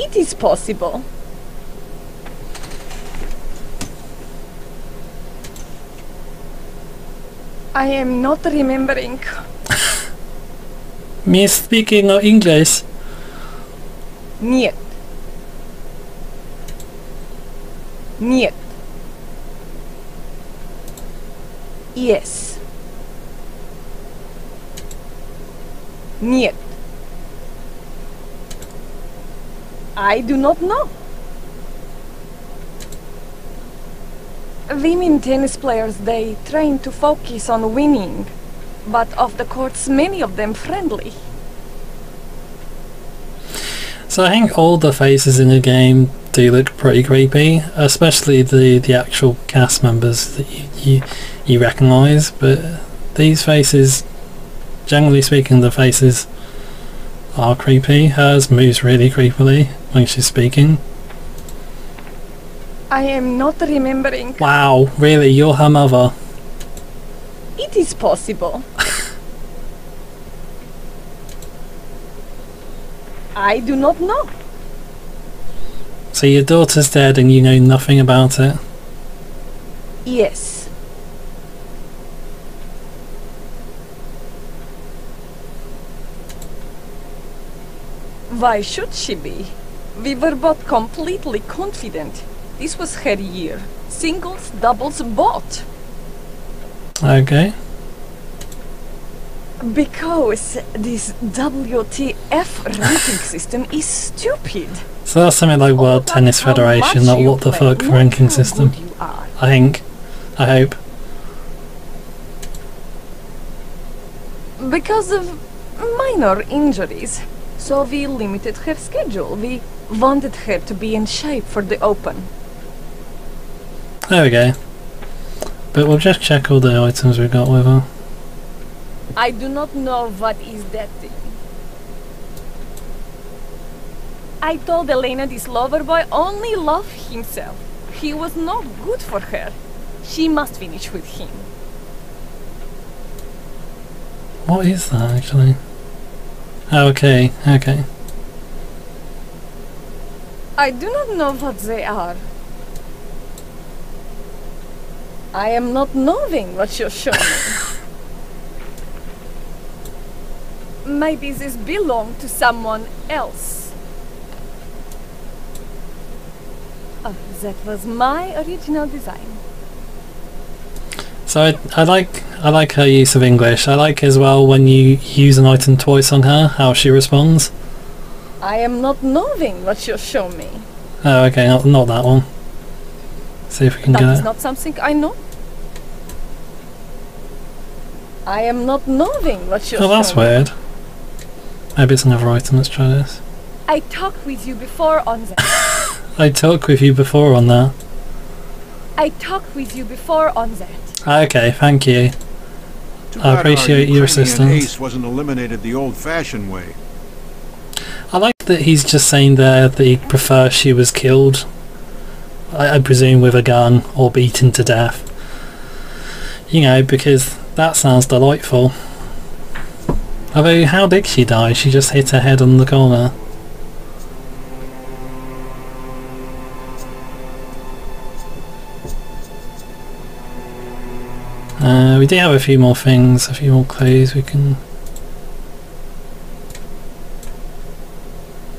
It is possible. I am not remembering. Me speaking English. Нет. Нет. Yes. Нет. I do not know. Women tennis players, they train to focus on winning. But off the courts, many of them friendly. So I think all the faces in the game do look pretty creepy, especially the, the actual cast members that you, you, you recognise, but these faces, generally speaking, the faces are creepy. Hers moves really creepily when she's speaking. I am not remembering. Wow, really? You're her mother? It is possible. I do not know. So your daughter's dead and you know nothing about it? Yes. Why should she be? We were both completely confident. This was her year. Singles, doubles, both. Okay. Because this WTF ranking system is stupid. So that's something like World about Tennis Federation, not what the fuck ranking system. good you are. I think. I hope. Because of minor injuries. So we limited her schedule. We wanted her to be in shape for the Open. There we go. But we'll just check all the items we got with her. I do not know what is that thing. I told Elena this lover boy only loved himself. He was not good for her. She must finish with him. What is that actually? Oh, okay, okay. I do not know what they are. I am not knowing what you show me. Maybe this belong to someone else. Oh, that was my original design. So I, I like I like her use of English. I like as well when you use an item twice on her, how she responds. I am not knowing what you show me. Oh, okay, not, not that one. See if we can That get is it. not something I know. I am not knowing what you Oh, that's show me. weird. Maybe it's another item. Let's try this. I talked with you before on that. I talked with you before on that. I talked with you before on that. Ah, okay, thank you. Too I appreciate your Ukrainian assistance. ace wasn't eliminated the old-fashioned way. I like that he's just saying there that he'd prefer she was killed. I, I presume with a gun or beaten to death. You know, because that sounds delightful. Although, how did she die? She just hit her head on the corner. Uh, we do have a few more things, a few more clues we can...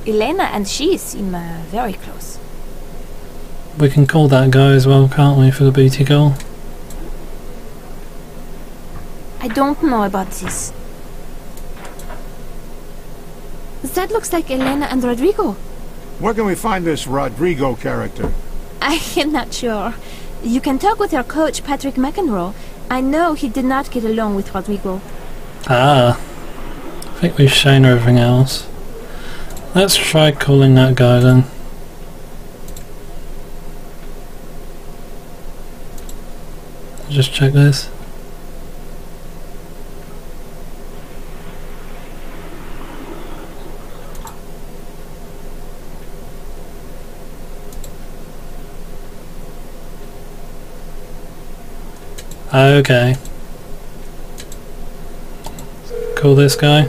Elena and she seem uh, very close. We can call that guy as well, can't we, for the booty call? I don't know about this. That looks like Elena and Rodrigo. Where can we find this Rodrigo character? I am not sure. You can talk with your coach, Patrick McEnroe. I know he did not get along with Rodrigo. Ah. I think we've shown everything else. Let's try calling that guy then. Just check this. Okay. Call this guy.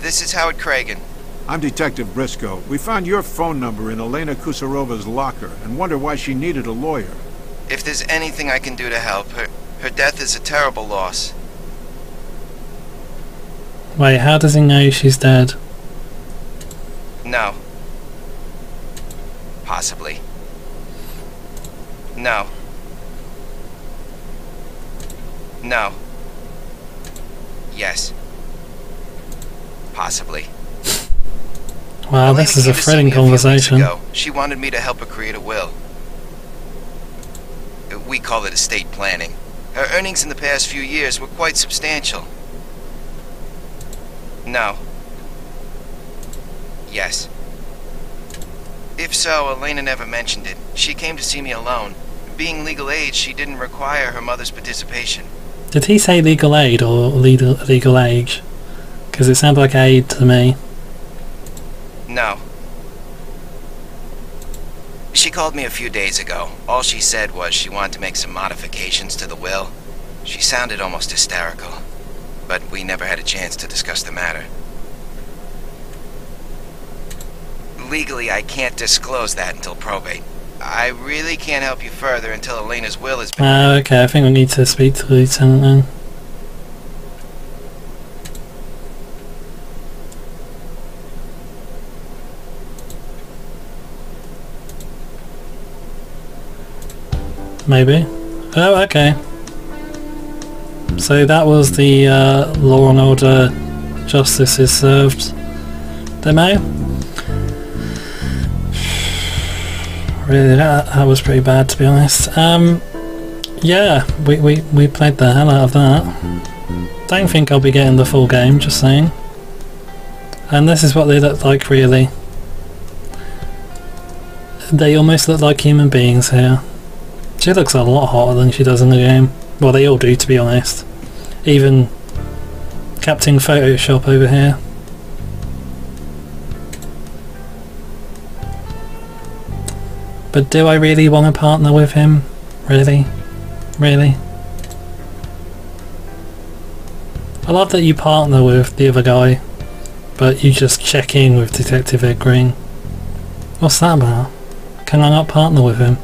this is Howard Kragan. I'm Detective Briscoe. We found your phone number in Elena Kusarova's locker and wonder why she needed a lawyer. If there's anything I can do to help, her, her death is a terrible loss. Wait, how does he know she's dead? No. Possibly. No. No. Yes. Possibly. Wow, this is a came to see thrilling me few weeks conversation. ago. She wanted me to help her create a will. We call it estate planning. Her earnings in the past few years were quite substantial. No. Yes. If so, Elena never mentioned it. She came to see me alone. Being legal age, she didn't require her mother's participation. Did he say legal aid or legal, legal age? Because it sounded like aid to me. No. She called me a few days ago. All she said was she wanted to make some modifications to the will. She sounded almost hysterical. But we never had a chance to discuss the matter. Legally, I can't disclose that until probate. I really can't help you further until Elena's will is. Ah, okay, I think we need to speak to the lieutenant then. Maybe. Oh, okay. So that was the uh, Law and Order Justice is Served demo. Really, that, that was pretty bad to be honest. Um, yeah, we, we, we played the hell out of that. Don't think I'll be getting the full game, just saying. And this is what they look like really. They almost look like human beings here. She looks a lot hotter than she does in the game. Well, they all do to be honest. Even Captain Photoshop over here. But do I really want to partner with him? Really? Really? I love that you partner with the other guy, but you just check in with Detective Ed Green. What's that about? Can I not partner with him?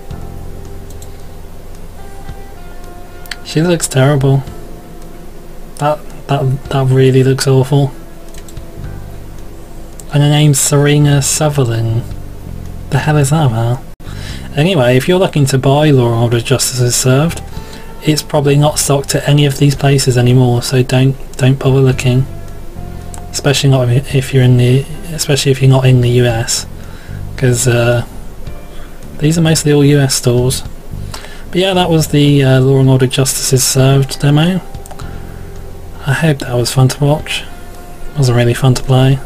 She looks terrible. That that that really looks awful. And her name's Serena Sutherland. The hell is that about? Anyway, if you're looking to buy Law and Order Justice is Served, it's probably not stocked at any of these places anymore, so don't don't bother looking. Especially not if you're in the especially if you're not in the US, because uh, these are mostly all US stores. But yeah, that was the uh, Law and Order Justice is Served demo. I hope that was fun to watch. It wasn't really fun to play.